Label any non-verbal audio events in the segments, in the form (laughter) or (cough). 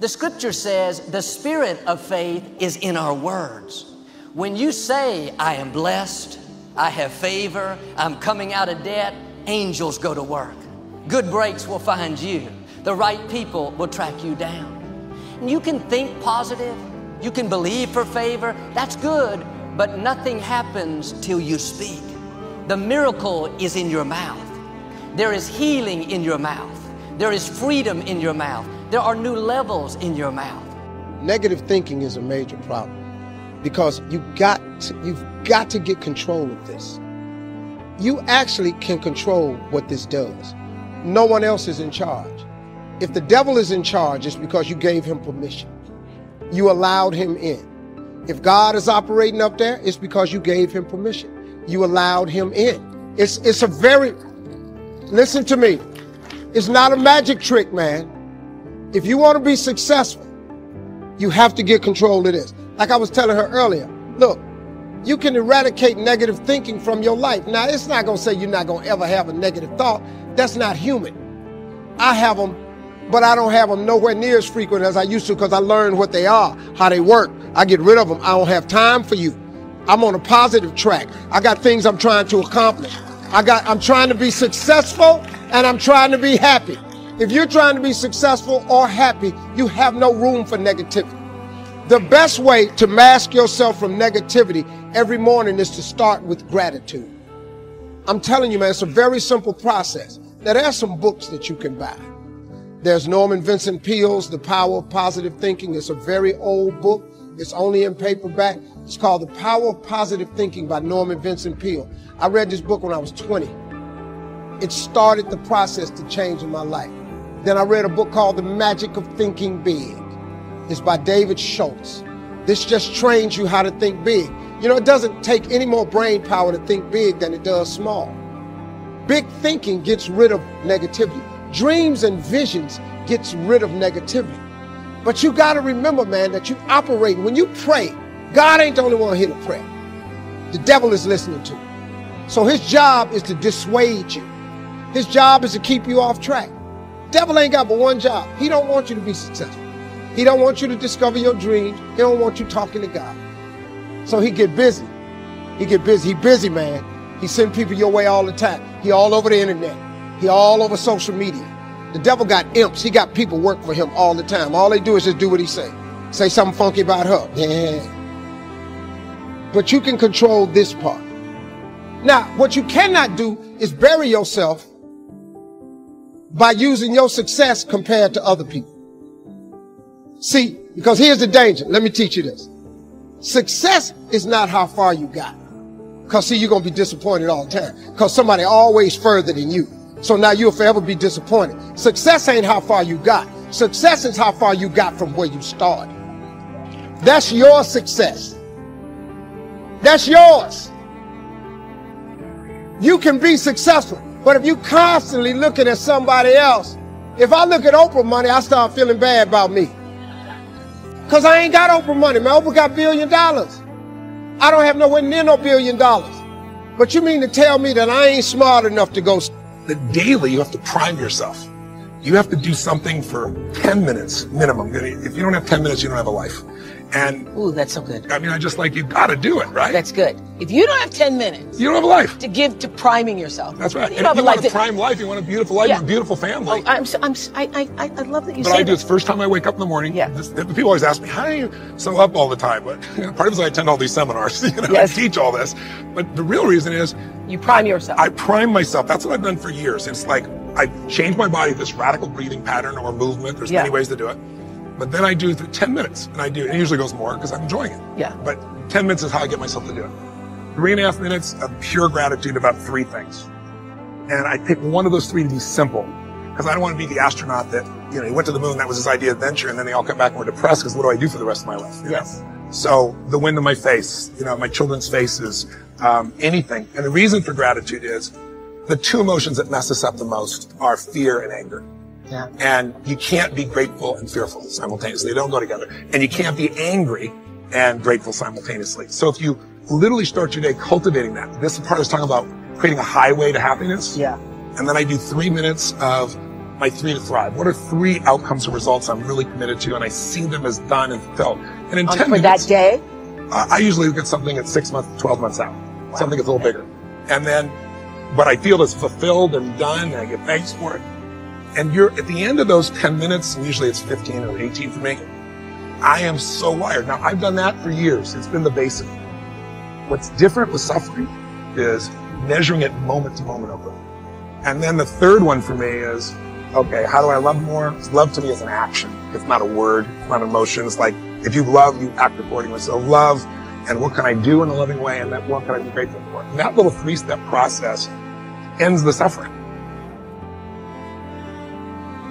The scripture says the spirit of faith is in our words. When you say, I am blessed, I have favor, I'm coming out of debt, angels go to work. Good breaks will find you. The right people will track you down. And you can think positive, you can believe for favor, that's good, but nothing happens till you speak. The miracle is in your mouth. There is healing in your mouth. There is freedom in your mouth. There are new levels in your mouth. Negative thinking is a major problem because you got to, you've got to get control of this. You actually can control what this does. No one else is in charge. If the devil is in charge, it's because you gave him permission. You allowed him in. If God is operating up there, it's because you gave him permission. You allowed him in. It's it's a very listen to me. It's not a magic trick, man. If you want to be successful, you have to get control of this. Like I was telling her earlier, look, you can eradicate negative thinking from your life. Now, it's not going to say you're not going to ever have a negative thought. That's not human. I have them, but I don't have them nowhere near as frequent as I used to because I learned what they are, how they work. I get rid of them. I don't have time for you. I'm on a positive track. I got things I'm trying to accomplish. I got I'm trying to be successful and I'm trying to be happy. If you're trying to be successful or happy, you have no room for negativity. The best way to mask yourself from negativity every morning is to start with gratitude. I'm telling you, man, it's a very simple process. Now, there are some books that you can buy. There's Norman Vincent Peale's The Power of Positive Thinking. It's a very old book. It's only in paperback. It's called The Power of Positive Thinking by Norman Vincent Peale. I read this book when I was 20. It started the process to change in my life. Then I read a book called The Magic of Thinking Big. It's by David Schwartz. This just trains you how to think big. You know, it doesn't take any more brain power to think big than it does small. Big thinking gets rid of negativity. Dreams and visions gets rid of negativity. But you got to remember, man, that you operate when you pray. God ain't the only one here to pray. The devil is listening to you. So his job is to dissuade you. His job is to keep you off track. Devil ain't got but one job. He don't want you to be successful. He don't want you to discover your dreams. He don't want you talking to God. So he get busy. He get busy. He busy, man. He send people your way all the time. He all over the internet. He all over social media. The devil got imps. He got people work for him all the time. All they do is just do what he say. Say something funky about her. Yeah. But you can control this part. Now, what you cannot do is bury yourself by using your success compared to other people. See, because here's the danger. Let me teach you this. Success is not how far you got. Cause see, you're going to be disappointed all the time. Cause somebody always further than you. So now you'll forever be disappointed. Success ain't how far you got. Success is how far you got from where you started. That's your success. That's yours. You can be successful. But if you constantly looking at somebody else, if I look at Oprah money, I start feeling bad about me. Cause I ain't got Oprah money, man. Oprah got billion dollars. I don't have nowhere near no billion dollars. But you mean to tell me that I ain't smart enough to go? The daily you have to prime yourself. You have to do something for 10 minutes minimum. If you don't have 10 minutes, you don't have a life. And ooh, that's so good. I mean, I just like you got to do it, right? That's good. If you don't have ten minutes, you don't have a life to give to priming yourself. That's right. You don't have a life. Want a prime life. You want a beautiful life. Yeah. a beautiful family. Oh, I'm, so, I'm, I, I, I love that you. But I do. It's the first time I wake up in the morning. Yeah. This, people always ask me, "How are you so up all the time?" But you know, part of it is I attend all these seminars. (laughs) You know, yes. I teach all this. But the real reason is you prime yourself. I prime myself. That's what I've done for years. It's like I've changed my body this radical breathing pattern or movement. There's yeah. many ways to do it. But then I do 10 minutes, and I do, it usually goes more because I'm enjoying it. Yeah. But 10 minutes is how I get myself to do it. Three and a half minutes of pure gratitude about three things. And I pick one of those three to be simple because I don't want to be the astronaut that, you know, he went to the moon, that was his idea of adventure, and then they all come back and were depressed because what do I do for the rest of my life? Yes. Know? So the wind in my face, you know, my children's faces, um, anything. And the reason for gratitude is the two emotions that mess us up the most are fear and anger. Yeah. And you can't be grateful and fearful simultaneously. They don't go together. And you can't be angry and grateful simultaneously. So if you literally start your day cultivating that, this part is talking about creating a highway to happiness. Yeah. And then I do three minutes of my three to thrive? What are three outcomes or results I'm really committed to and I see them as done and felt. And in On- 10 for minutes, that day? I I usually look at something at six months, 12 months out. Something that's a little bigger. And then, but I feel it's fulfilled and done and I get thanks for it. And you're at the end of those 10 minutes, usually it's 15 or 18 for me, I am so wired. Now I've done that for years. It's been the basic. What's different with suffering is measuring it moment to moment over. And then the third one for me is, okay, how do I love more? Love to me is an action. It's not a word. It's not an emotion. It's like, if you love, you act accordingly. So love, and what can I do in a loving way? And then what can I be grateful for? And that little three-step process ends the suffering.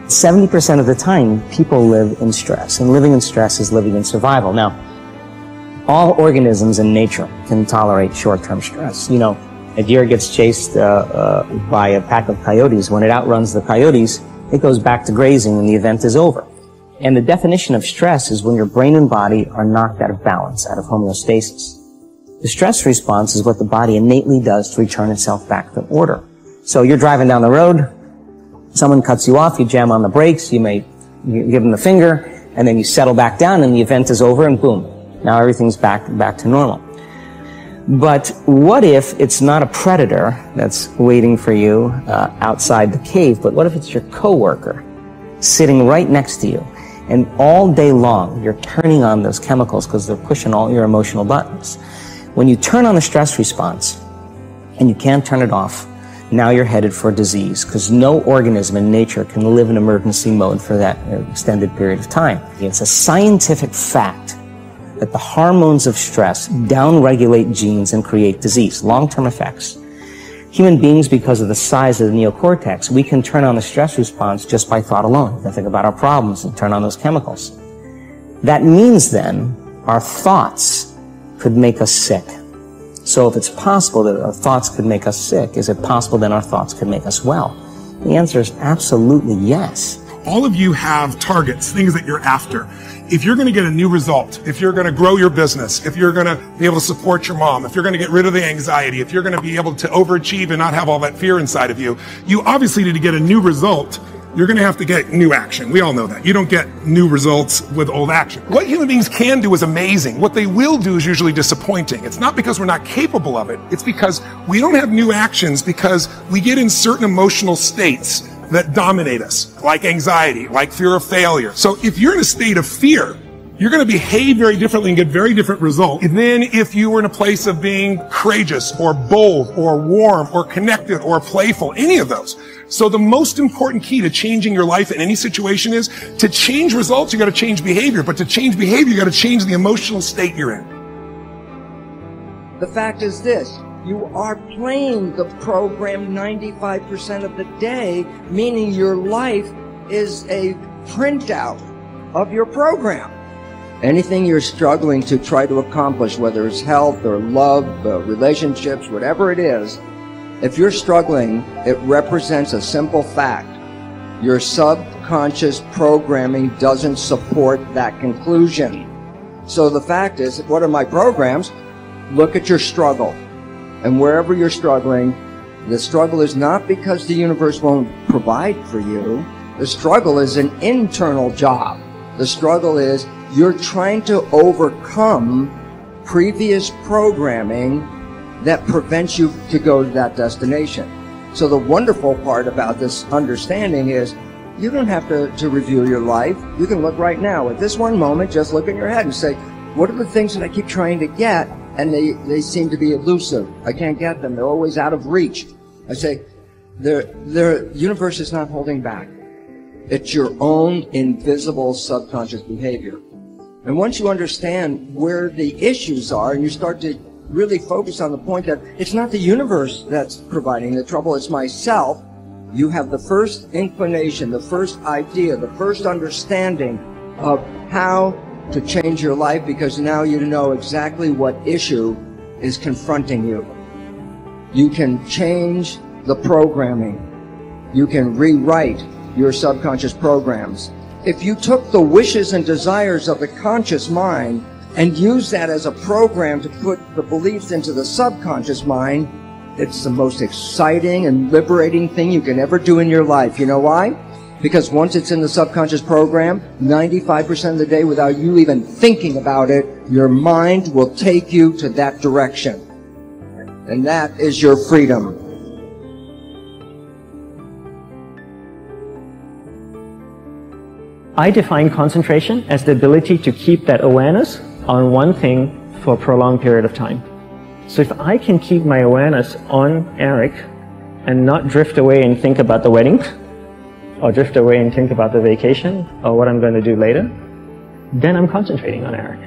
70% of the time, people live in stress, and living in stress is living in survival. Now, all organisms in nature can tolerate short-term stress. You know, a deer gets chased uh, uh, by a pack of coyotes. When it outruns the coyotes, it goes back to grazing and the event is over. And the definition of stress is when your brain and body are knocked out of balance, out of homeostasis. The stress response is what the body innately does to return itself back to order. So you're driving down the road, someone cuts you off, you jam on the brakes, you may give them the finger, and then you settle back down and the event is over and boom. Now everything's back, back to normal. But what if it's not a predator that's waiting for you uh, outside the cave, but what if it's your coworker sitting right next to you? And all day long, you're turning on those chemicals because they're pushing all your emotional buttons. When you turn on the stress response and you can't turn it off, now you're headed for disease because no organism in nature can live in emergency mode for that uh, extended period of time. It's a scientific fact that the hormones of stress downregulate genes and create disease, long-term effects. Human beings, because of the size of the neocortex, we can turn on the stress response just by thought alone. We can think about our problems and turn on those chemicals. That means then our thoughts could make us sick. So if it's possible that our thoughts could make us sick, is it possible then our thoughts could make us well? The answer is absolutely yes. all of you have targets, things that you're after. If you're going to get a new result, if you're going to grow your business, if you're going to be able to support your mom, if you're going to get rid of the anxiety, if you're going to be able to overachieve and not have all that fear inside of you, you obviously need to get a new result. You're going to have to get new action. We all know that. You don't get new results with old action. What human beings can do is amazing. What they will do is usually disappointing. It's not because we're not capable of it. It's because we don't have new actions because we get in certain emotional states that dominate us, like anxiety, like fear of failure. So if you're in a state of fear, you're going to behave very differently and get very different results than if you were in a place of being courageous or bold or warm or connected or playful, any of those. So the most important key to changing your life in any situation is to change results, you got to change behavior, but to change behavior, you got to change the emotional state you're in. The fact is this. You are playing the program 95% of the day, meaning your life is a printout of your program. Anything you're struggling to try to accomplish, whether it's health or love, uh, relationships, whatever it is, if you're struggling, it represents a simple fact. Your subconscious programming doesn't support that conclusion. So the fact is, what are my programs? Look at your struggle. And wherever you're struggling, the struggle is not because the universe won't provide for you. The struggle is an internal job. The struggle is you're trying to overcome previous programming that prevents you to go to that destination. So the wonderful part about this understanding is you don't have to, to review your life. You can look right now at this one moment, just look in your head and say, what are the things that I keep trying to get and they, they seem to be elusive. I can't get them. They're always out of reach. I say, the, the universe is not holding back. It's your own invisible subconscious behavior. And once you understand where the issues are and you start to really focus on the point that it's not the universe that's providing the trouble, it's myself, you have the first inclination, the first idea, the first understanding of how to change your life because now you know exactly what issue is confronting you. You can change the programming. You can rewrite your subconscious programs. If you took the wishes and desires of the conscious mind and use that as a program to put the beliefs into the subconscious mind, it's the most exciting and liberating thing you can ever do in your life. You know why? Because once it's in the subconscious program, 95% of the day without you even thinking about it, your mind will take you to that direction. And that is your freedom. I define concentration as the ability to keep that awareness on one thing for a prolonged period of time. So if I can keep my awareness on Eric and not drift away and think about the wedding, or drift away and think about the vacation, or what I'm going to do later, then I'm concentrating on Eric.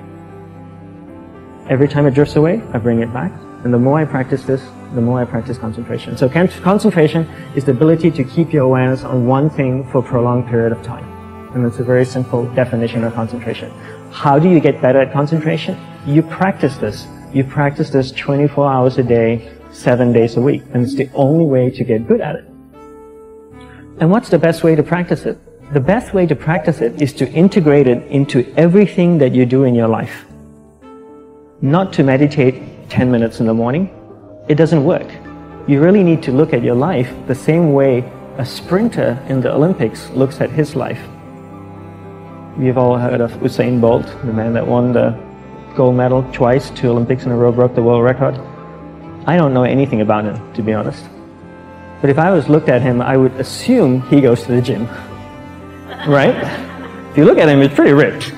Every time it drifts away, I bring it back. And the more I practice this, the more I practice concentration. So concentration is the ability to keep your awareness on one thing for a prolonged period of time. And it's a very simple definition of concentration. How do you get better at concentration? You practice this. You practice this 24 hours a day, seven days a week. And it's the only way to get good at it. And what's the best way to practice it? The best way to practice it is to integrate it into everything that you do in your life. Not to meditate 10 minutes in the morning. It doesn't work. You really need to look at your life the same way a sprinter in the Olympics looks at his life. We've all heard of Usain Bolt, the man that won the gold medal twice, two Olympics in a row, broke the world record. I don't know anything about him, to be honest. But if I was looked at him, I would assume he goes to the gym. Right? If you look at him, he's pretty ripped.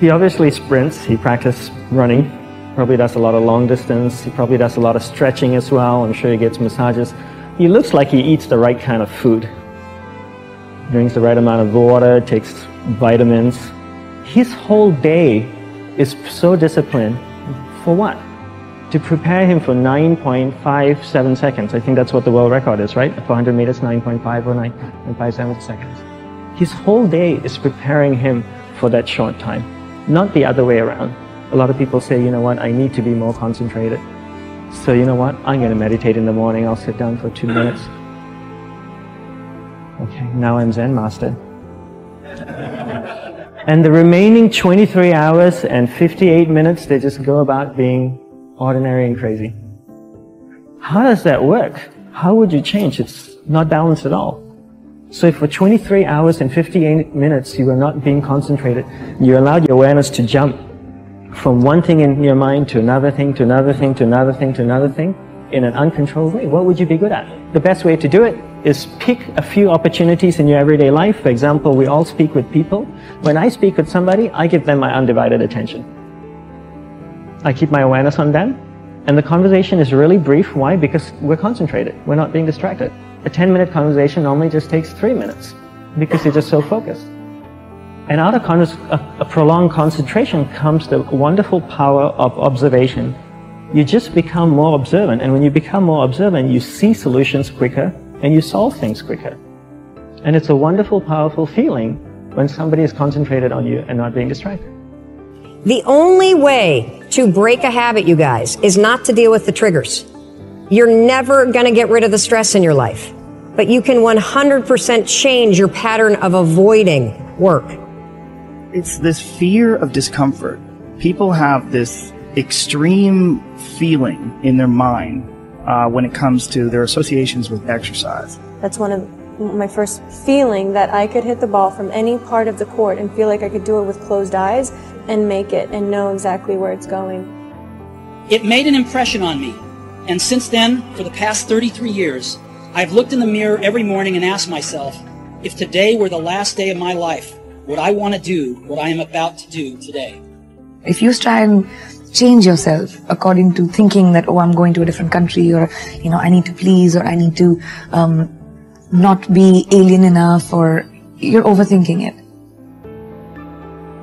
He obviously sprints, he practices running, probably does a lot of long distance, he probably does a lot of stretching as well, I'm sure he gets massages. He looks like he eats the right kind of food. Drinks the right amount of water, takes vitamins. His whole day is so disciplined. For what? to prepare him for 9.57 seconds. I think that's what the world record is, right? For 100 meters, 9.5 or 9.57 seconds. His whole day is preparing him for that short time, not the other way around. A lot of people say, you know what, I need to be more concentrated. So you know what, I'm going to meditate in the morning. I'll sit down for two minutes. Okay, now I'm Zen master. and the remaining 23 hours and 58 minutes, they just go about being ordinary and crazy. How does that work? How would you change? It's not balanced at all. So if for 23 hours and 58 minutes you are not being concentrated, you allowed your awareness to jump from one thing in your mind to another thing, to another thing, to another thing, to another thing, in an uncontrolled way, what would you be good at? The best way to do it is pick a few opportunities in your everyday life. For example, we all speak with people. When I speak with somebody, I give them my undivided attention. I keep my awareness on them. And the conversation is really brief. Why? Because we're concentrated. We're not being distracted. A 10 minute conversation normally just takes three minutes because you're just so focused. And out of a, a prolonged concentration comes the wonderful power of observation. You just become more observant. And when you become more observant, you see solutions quicker and you solve things quicker. And it's a wonderful, powerful feeling when somebody is concentrated on you and not being distracted. The only way to break a habit, you guys, is not to deal with the triggers. You're never going to get rid of the stress in your life, but you can 100% change your pattern of avoiding work. It's this fear of discomfort. People have this extreme feeling in their mind uh, when it comes to their associations with exercise. That's one of my first feeling that I could hit the ball from any part of the court and feel like I could do it with closed eyes and make it and know exactly where it's going. It made an impression on me. And since then, for the past 33 years, I've looked in the mirror every morning and asked myself, if today were the last day of my life, would I want to do what I am about to do today? If you try and change yourself according to thinking that, oh, I'm going to a different country or, you know, I need to please or I need to um, not be alien enough or you're overthinking it.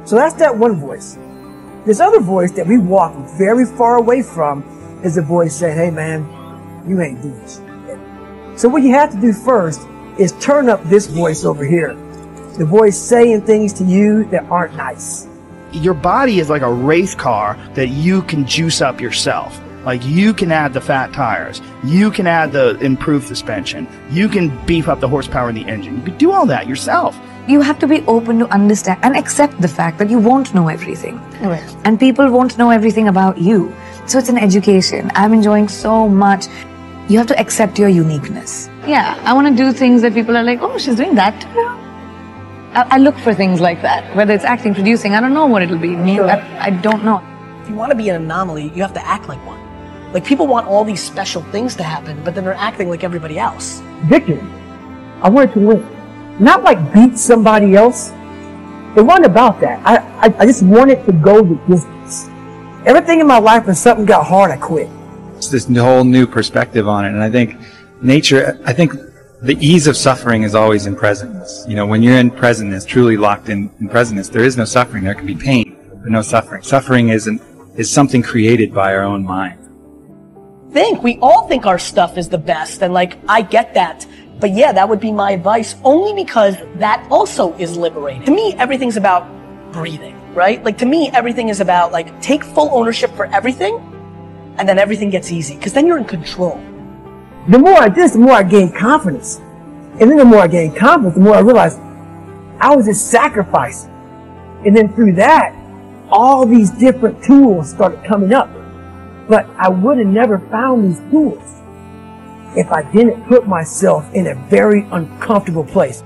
So that's that one voice. This other voice that we walk very far away from is the voice saying, hey man, you ain't doing shit. So what you have to do first is turn up this voice over here. The voice saying things to you that aren't nice. Your body is like a race car that you can juice up yourself. Like you can add the fat tires, you can add the improved suspension, you can beef up the horsepower in the engine. You can do all that yourself. You have to be open to understand and accept the fact that you won't know everything. Right. And people won't know everything about you. So it's an education. I'm enjoying so much. you have to accept your uniqueness. Yeah, I want to do things that people are like, oh, she's doing that too. I, I look for things like that, whether it's acting, producing, I don't know what it'll be. I, I don't know. If you want to be an anomaly, you have to act like one. Like people want all these special things to happen, but then they're acting like everybody else. Victory. I wanted to win. Not like beat somebody else. It wasn't about that. I, I, I just wanted to go the distance. Everything in my life, when something got hard, I quit. It's this whole new perspective on it. And I think nature, I think the ease of suffering is always in presence. You know, when you're in presentness, truly locked in, in presentness, there is no suffering. There can be pain, but no suffering. Suffering is, an, is something created by our own mind. Think, we all think our stuff is the best, and like, I get that. But yeah, that would be my advice only because that also is liberating. To me, everything's about breathing, right? Like to me, everything is about like take full ownership for everything and then everything gets easy because then you're in control. The more I did this, the more I gained confidence. And then the more I gained confidence, the more I realized I was just sacrificing. And then through that, all these different tools started coming up. But I would have never found these tools if I didn't put myself in a very uncomfortable place.